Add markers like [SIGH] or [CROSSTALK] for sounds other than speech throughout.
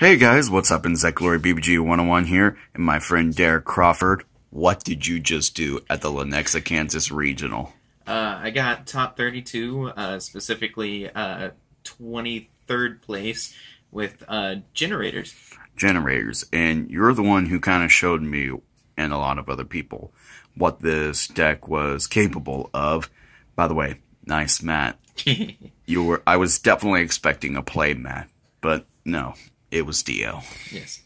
Hey guys, what's up? Inzeklord BBG 101 here, and my friend Derrick Crawford. What did you just do at the Lenexa, Kansas Regional? Uh, I got top 32, uh, specifically uh, 23rd place with uh, Generaiders. Generaiders, and you're the one who kind of showed me and a lot of other people what this deck was capable of. By the way, nice mat. [LAUGHS] you were I was definitely expecting a play mat, but no, it was Dio. yes.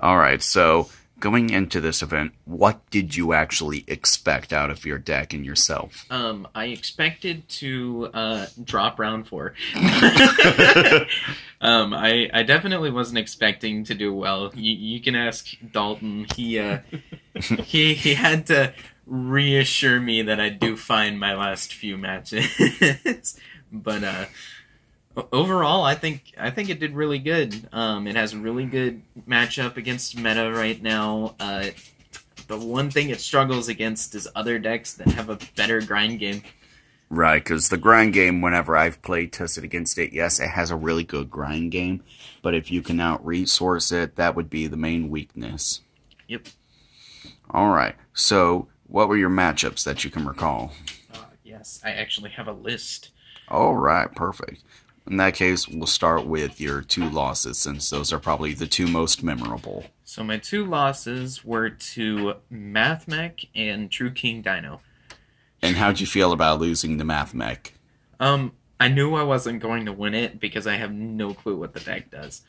All right, so going into this event, what did you actually expect out of your deck and yourself? Um, I expected to uh, drop round four. [LAUGHS] um, I I definitely wasn't expecting to do well. You, you can ask Dalton. He uh, [LAUGHS] he he had to reassure me that I do fine my last few matches, [LAUGHS] but uh, overall, I think I think it did really good. Um, it has a really good matchup against meta right now. Uh, the one thing it struggles against is other decks that have a better grind game. Right, because the grind game, whenever I've played tested against it, yes, it has a really good grind game, but if you can out resource it, that would be the main weakness. Yep. All right, so what were your matchups that you can recall? Uh, yes, I actually have a list. All right, perfect. In that case, we'll start with your two losses, since those are probably the two most memorable. So my two losses were to Mathmech and True King Dino. And how'd you feel about losing the Mathmech? Um, I knew I wasn't going to win it because I have no clue what the deck does.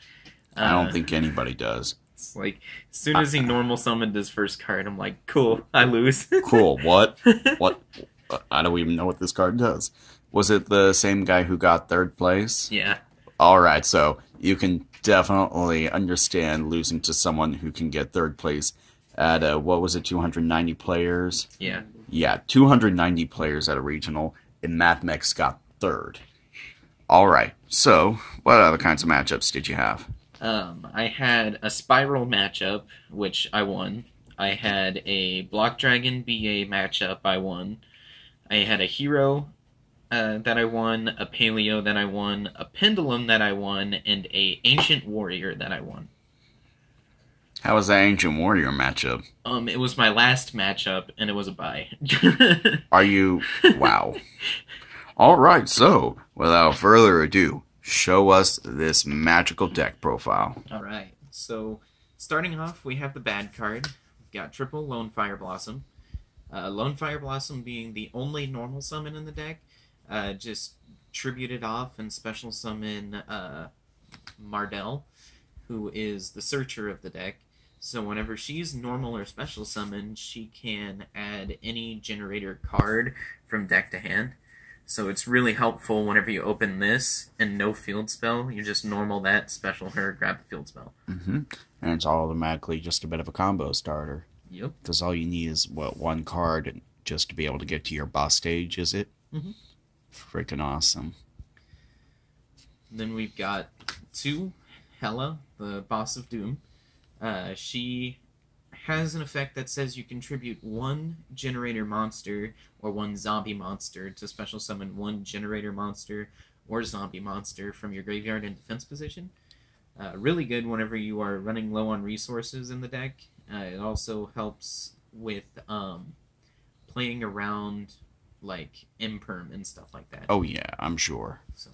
I don't Uh, think anybody does. It's like as soon as he normal summoned his first card, I'm like, cool, I lose. Cool. What? [LAUGHS] what? I don't even know what this card does. Was it the same guy who got third place? yeah. All right, so you can definitely understand losing to someone who can get third place at uh, what was it, 290 players? Yeah. Yeah, 290 players at a regional, and Mathmechs got third. All right, so what other kinds of matchups did you have? Um, I had a spiral matchup, which I won. I had a Block Dragon BA matchup, I won. I had a hero uh, that I won, a paleo that I won, a pendulum that I won, and a ancient warrior that I won. How was that Ancient Warrior matchup? Um, it was my last matchup, and it was a bye. [LAUGHS] Are you. Wow. All right, so without further ado, show us this magical deck profile. All right. So, starting off, we have the bad card. We've got triple Lone Fire Blossom. Uh, Lone Fire Blossom being the only normal summon in the deck. Uh, just tribute it off and special summon uh, Mardel, who is the searcher of the deck. So whenever she's normal or special summoned, she can add any Generaider card from deck to hand. So it's really helpful whenever you open this and no field spell, you just normal that, special her, grab the field spell. hmm And it's automatically just a bit of a combo starter. Yep. Because all you need is, what, one card just to be able to get to your boss stage, is it? Mhm. Freaking awesome. Then we've got two, Hela, the boss of Doom. Uh, she has an effect that says you contribute one Generaider monster or one zombie monster to special summon one Generaider monster or zombie monster from your graveyard in defense position. Uh, really good whenever you are running low on resources in the deck. Uh, it also helps with um, playing around like imperm and stuff like that. Oh, yeah, I'm sure. So.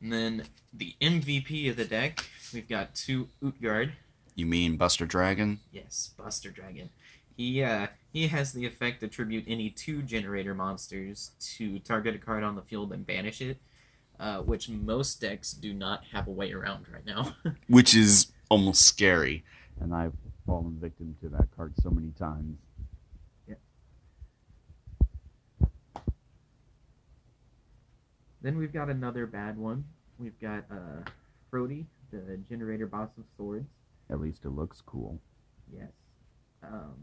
And then the MVP of the deck, we've got two Utgard. You mean Buster Dragon? Yes, Buster Dragon. He uh he has the effect to tribute any two Generaider monsters to target a card on the field and banish it, uh, which most decks do not have a way around right now. [LAUGHS] Which is almost scary. And I've fallen victim to that card so many times. Yeah. then we've got another bad one. We've got uh Frodi, the Generaider boss of swords. At least it looks cool. Yes. Um,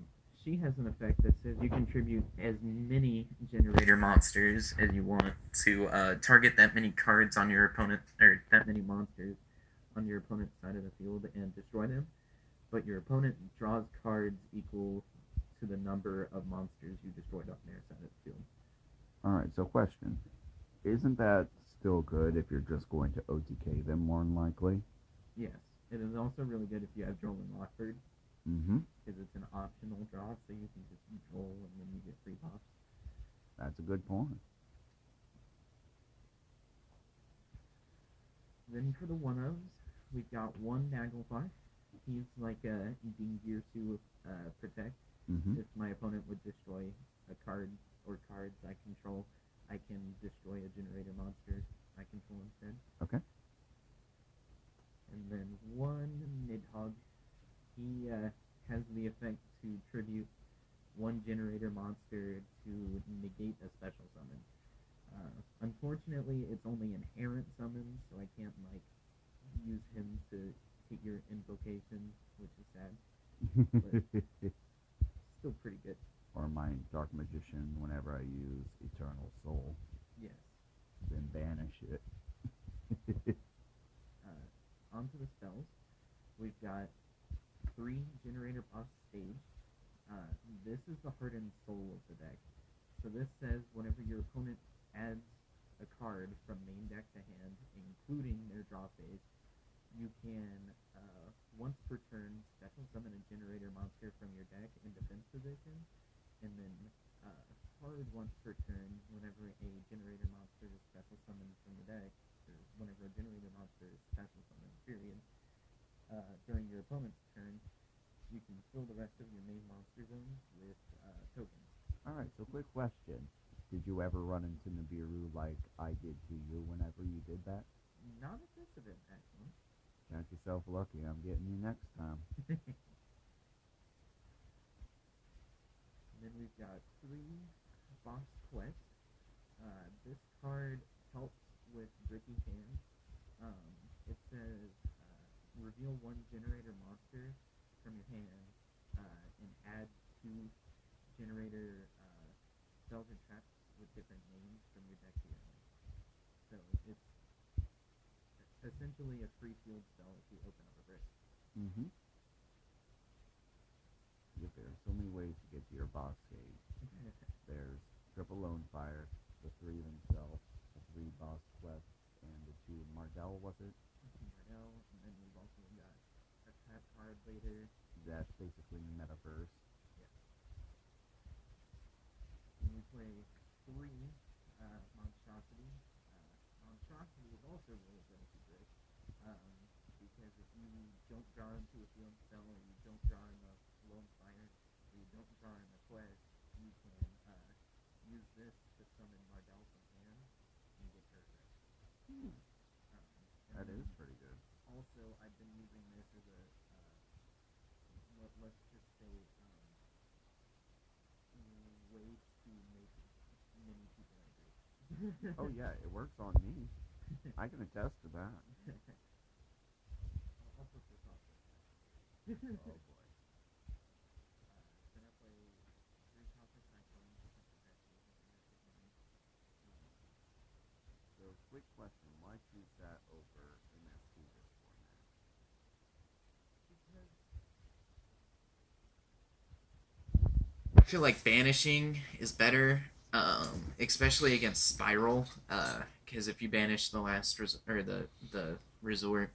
she has an effect that says you contribute as many Generaider monsters as you want to uh, target that many cards on your opponent, or that many monsters on your opponent's side of the field and destroy them. But your opponent draws cards equal to the number of monsters you destroyed on their side of the field. All right, so question. Isn't that still good if you're just going to OTK them more than likely. Yes. It is also really good if you have Droll and Lockbird, Mm-hmm. because it's an optional draw, so you can just Droll and then you get free buffs. That's a good point. Then for the one ofs, we've got one Naglfar. He's like a Dean Gear 2 uh, Protect. Mm-hmm. If my opponent would destroy a card or cards I control, I can destroy a Generaider monster I control instead. Okay. And then one Nidhogg. He uh, has the effect to tribute one Generaider monster to negate a special summon. Uh, unfortunately, it's only an errant summon, so I can't like use him to your invocation, which is sad. [LAUGHS] But Still pretty good. or my Dark Magician whenever I use Eternal Soul. Yes. Then banish it. [LAUGHS] uh, onto the spells. We've got three Generaider boss stage. Uh, this is the heart and soul of the deck. So this says whenever your opponent adds a card from main deck to hand, including their draw phase, you can uh, once per turn special summon a Generaider monster from your deck in defense position, and then uh, card once per turn whenever a Generaider monster is special summoned from the deck or whenever a Generaider monster is special summoned, period, uh, during your opponent's turn, you can fill the rest of your main monster zones with uh, tokens. Alright, so quick question. Did you ever run into Nibiru like I did to you whenever you did that? Not at this event, actually. Count yourself lucky. I'm getting you next time. [LAUGHS] then we've got three boss quests. Uh, this card helps with Bricky Hands. Um, it says uh, reveal one Generaider monster from your hand uh, and add two Generaider uh, spells and traps with different names from your deck to your hand. So it's essentially a free field spell if you open up a brick. Mm-hmm. Yep, there are so many ways to get to your boss gate. [LAUGHS] There's triple lone fire, the three themselves, the three boss quests, and the two Mardel was it? Mardel, and then we've also got a trap card later. That's basically metaverse. And we play three uh, monstrosity. Uh, monstrosity is also really benefit break. Um, because if you don't draw into a field spell, or you don't draw in the lone fire, or you don't draw in the quest, you can uh, use this to summon Mardel from hand and get her effect. Um, and That then is pretty good. also I've been using this as a uh, let, let's just say um, way to make many people angry. Oh yeah, it works on me. [LAUGHS] I can attest to that. [LAUGHS] I'll, I'll put this off. Oh boy. Uh, then I play three Cosmic Cyclones. which is actually a domestic mine. So quick question, why choose that over format? because I feel like banishing is better, um, especially against Spiral. Because if you banish the last res- or the the resort,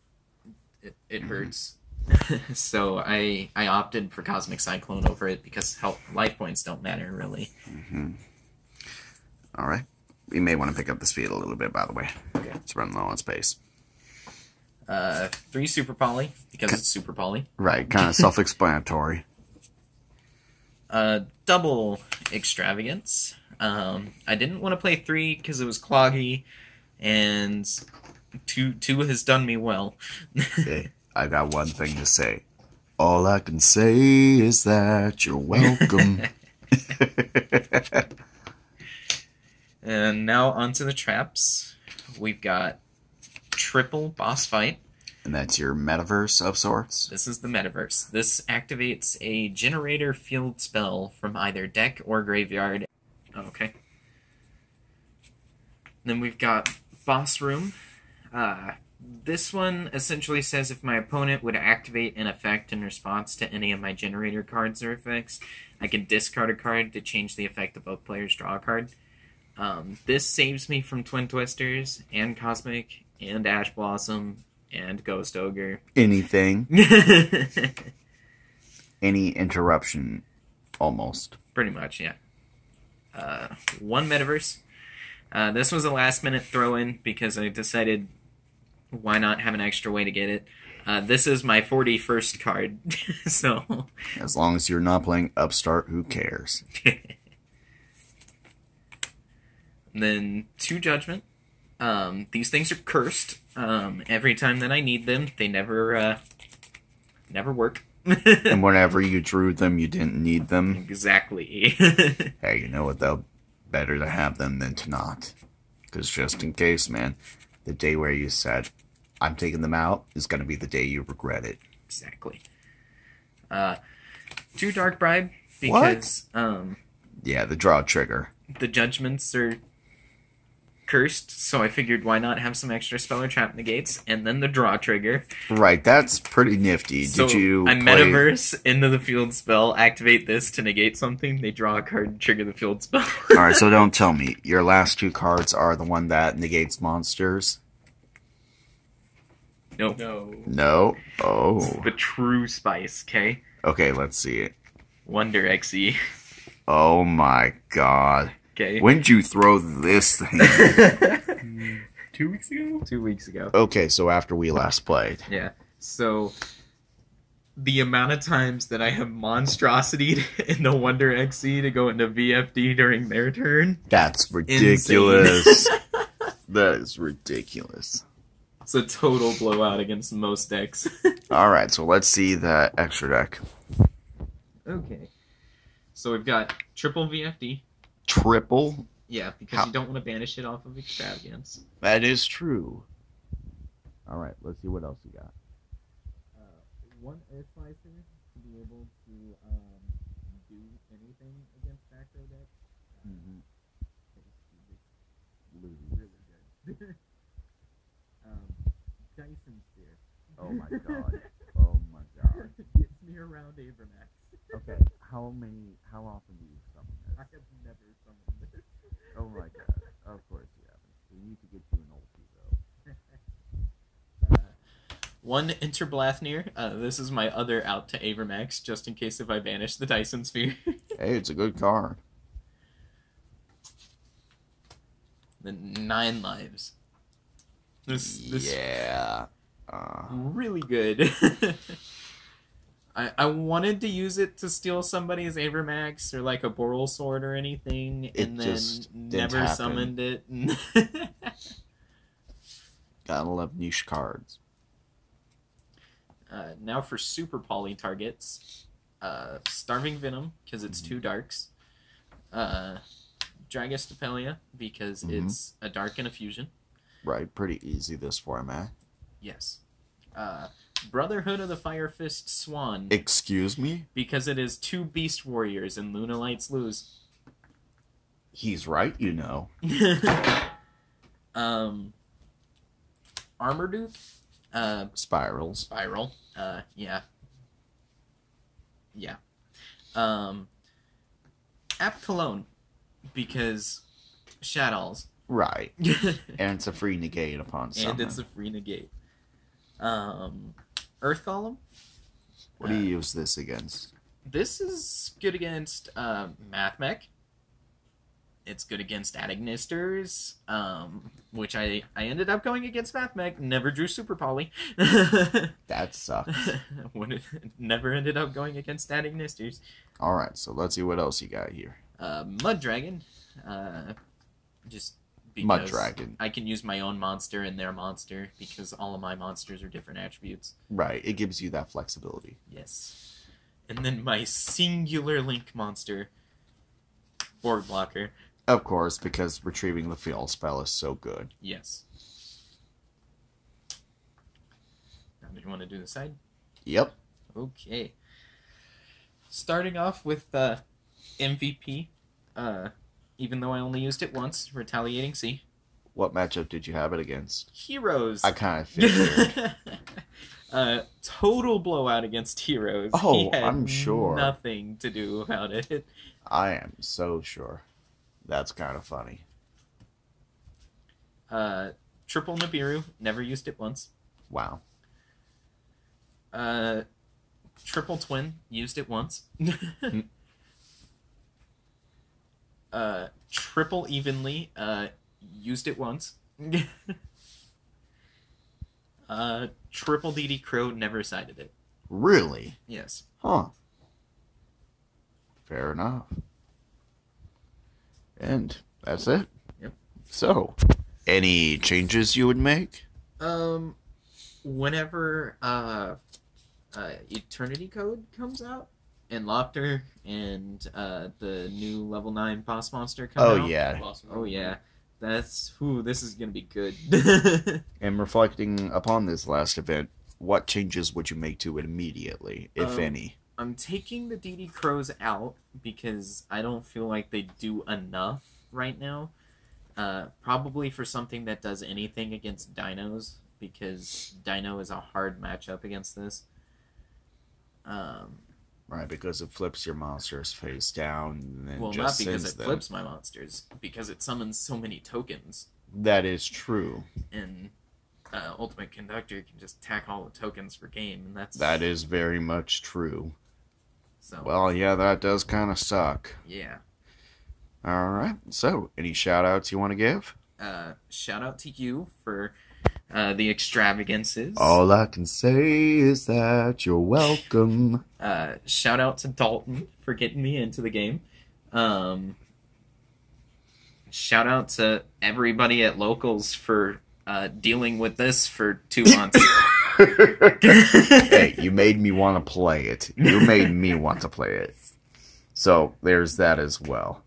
it, it Mhm. hurts. [LAUGHS] so I I opted for Cosmic Cyclone over it because health life points don't matter really. Mm-hmm. All right. We may want to pick up the speed a little bit, by the way. Okay. It's running low on space. Uh, three Super Poly because it's Super Poly. Right, kind of [LAUGHS] self-explanatory. Uh, double extravagance. Um, I didn't want to play three because it was cloggy, and two two has done me well. Hey, [LAUGHS] I got one thing to say. All I can say is that you're welcome. [LAUGHS] and now onto the traps. We've got triple boss fight. and that's your metaverse of sorts. This is the metaverse. This activates a Generaider field spell from either deck or graveyard. Okay. Then we've got boss room. Uh, this one essentially says if my opponent would activate an effect in response to any of my Generaider cards or effects, I can discard a card to change the effect of both players draw a card. Um, this saves me from Twin Twisters and Cosmic and Ash Blossom and Ghost Ogre. Anything, [LAUGHS] any interruption, almost. Pretty much, yeah. Uh, one Metaverse. Uh, this was a last minute throw in because I decided why not have an extra way to get it. Uh, this is my 41st card, [LAUGHS] so As long as you're not playing Upstart, who cares? [LAUGHS] Then two judgment. Um, these things are cursed. Um, every time that I need them, they never uh, never work. [LAUGHS] And whenever you drew them, you didn't need them. exactly. Hey, you know what though? Better to have them than to not. Because just in case, man, the day where you said, I'm taking them out is going to be the day you regret it. exactly. Uh, two dark bribe because um, Yeah, the draw trigger. the judgments are cursed. So I figured why not have some extra spell or trap negates, and then the draw trigger. Right, that's pretty nifty. So Did you I play... metaverse into the field spell, activate this to negate something. They draw a card, and trigger the field spell. [LAUGHS] All right, so [LAUGHS] don't tell me your last two cards are the one that negates monsters. no, No. No. Oh. the true spice. Okay, Okay, let's see it. Wonder Xyz. [LAUGHS] Oh my god. Okay, When'd you throw this thing? [LAUGHS] Two weeks ago? two weeks ago. okay, so after we last played. Yeah. So the amount of times that I have monstrosity [LAUGHS] in the Wonder Xyz to go into VFD during their turn, That's ridiculous. [LAUGHS] that is ridiculous. it's a total blowout against most decks. Alright, so let's see that extra deck. okay. So we've got triple VFD. Triple? Yeah, because How- you don't want to banish it off of extravagance. That is true. Alright, let's see what else you got. Uh, one Earth Slicer to be able to um, do anything against macro decks. Really good. [LAUGHS] um, Dyson Sphere. Oh my [LAUGHS] god. Oh my god. Gets me around Avramax. Okay, how many, how often do you summon I have never summoned this. [LAUGHS] Oh my god. Of course you haven't. We need to get you an ulti though. [LAUGHS] One Interblathnier. Uh, this is my other out to Avramax, just in case if I banish the Dyson Sphere. [LAUGHS] Hey, it's a good card. the nine lives. This this yeah. Uh, really good. I I wanted to use it to steal somebody's Avramax or like a Borrelsword or anything, It and then never happen. summoned it. [LAUGHS] gotta love niche cards. uh, now for super poly targets, uh, Starving Venom because it's two darks. Uh, Dragostapelia because Mhm. it's a dark and a fusion. Right, pretty easy this format. Yes. Uh, Brotherhood of the Fire Fist Swan Excuse me? because it is two Beast Warriors and Luna Lights lose. He's right, you know. [LAUGHS] um, Armorduke, uh, Spirals. Spiral, uh, yeah, yeah. Um, Apkallone because Shaddolls, Right. and [LAUGHS] And it's a free negate upon summon. it's a free negate. Um, Earth Golem. What do you use this against? This is good against uh, Mathmech. It's good against Adignisters, um, which I, I ended up going against Mathmech. Never drew Super Poly. [LAUGHS] That sucks. [LAUGHS] Never ended up going against Adignisters. Alright, so let's see what else you got here. Uh, Mudragon. Uh, just Mudragon. I can use my own monster and their monster because all of my monsters are different attributes. Right, it gives you that flexibility. Yes. And then my singular link monster, board blocker. Of course, because retrieving the field spell is so good. Yes. Now, do you want to do the side? Yep. Okay. Starting off with uh, MVP, uh, even though I only used it once, Retaliating "C". What matchup did you have it against? Heroes. I kind of figured. [LAUGHS] uh, total blowout against Heroes. Oh, He I'm sure. Nothing to do about it. I am so sure. That's kind of funny. Uh, triple Nibiru, never used it once. Wow. Uh, triple twin, used it once. [LAUGHS] uh, triple evenly, uh, used it once. [LAUGHS] uh, triple DD Crow, never sided it. Really? Yes. Huh. Fair enough. And that's it. Yep. So, any changes you would make? Um, whenever uh, uh, Eternity Code comes out, and Loptr and uh, the new level nine boss monster come Oh out. yeah. Oh yeah, that's who. This is gonna be good. [LAUGHS] And reflecting upon this last event, what changes would you make to it immediately, if Um, any? I'm taking the DD Crows out because I don't feel like they do enough right now. Uh, probably for something that does anything against dinos because Dino is a hard matchup against this. Um, Right, because it flips your monster's face down and then well, not because it them. flips my monsters, because it summons so many tokens, That is true. and uh, Ultimate Conductor can just tack all the tokens for game, and that's That is very much true. so. Well, yeah, that does kind of suck. yeah. All right. So, any shout outs you want to give? Uh, shout out to you for uh, the extravagances. All I can say is that you're welcome. [LAUGHS] Uh, shout out to Dalton for getting me into the game. Um, shout out to everybody at Locals for uh, dealing with this for two months. [LAUGHS] hey, you made me want to play it. You made me want to play it. So there's that as well.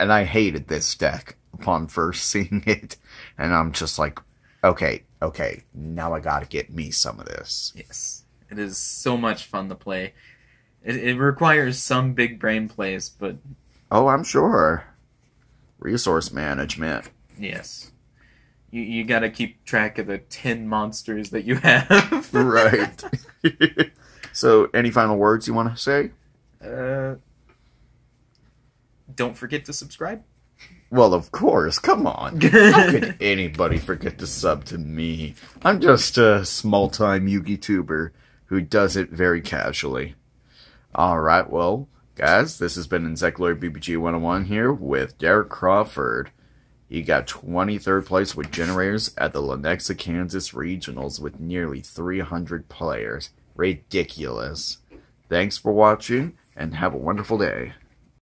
And I hated this deck upon first seeing it, and I'm just like, okay, okay, now I gotta get me some of this. yes, it is so much fun to play. It, it requires some big brain plays, but Oh, I'm sure. Resource management. yes. You, you gotta keep track of the 10 monsters that you [LAUGHS] have. Right. [LAUGHS] so, any final words you want to say? Uh, don't forget to subscribe. Well, of course. Come on. How could [LAUGHS] anybody forget to sub to me? I'm just a small time Yugi tuber who does it very casually. Alright, well, guys, this has been Inzeklord BBG 101 here with Derrick Crawford. He got 23rd place with Generaiders at the Lenexa, Kansas regionals with nearly 300 players. Ridiculous. Thanks for watching and have a wonderful day.